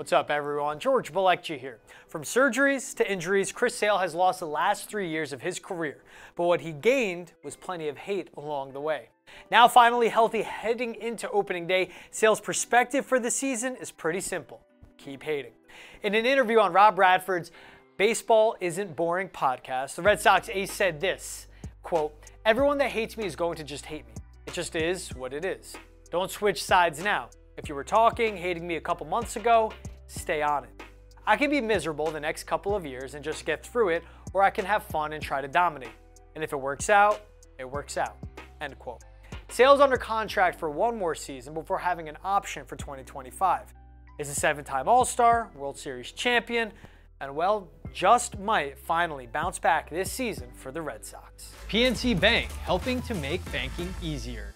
What's up, everyone? George Balekji here. From surgeries to injuries, Chris Sale has lost the last three years of his career, but what he gained was plenty of hate along the way. Now, finally healthy heading into opening day, Sale's perspective for the season is pretty simple keep hating. In an interview on Rob Bradford's Baseball Isn't Boring podcast, the Red Sox ace said this quote, Everyone that hates me is going to just hate me. It just is what it is. Don't switch sides now. If you were talking, hating me a couple months ago, stay on it. I can be miserable the next couple of years and just get through it, or I can have fun and try to dominate. And if it works out, it works out. End quote. Sale's under contract for one more season before having an option for 2025. Is a seven-time All-Star, World Series champion, and well, just might finally bounce back this season for the Red Sox. PNC Bank, helping to make banking easier.